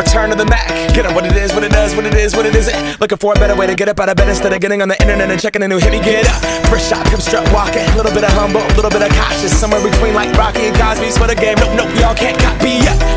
Return to the Mac. Get up what it is, what it does, what it is, what it isn't. Looking for a better way to get up out of bed instead of getting on the internet and checking a new hit. Me get up. First shot, pimp strut walking. A little bit of humble, a little bit of cautious. Somewhere between like Rocky and Cosby's for the game. Nope, nope, y'all can't copy up.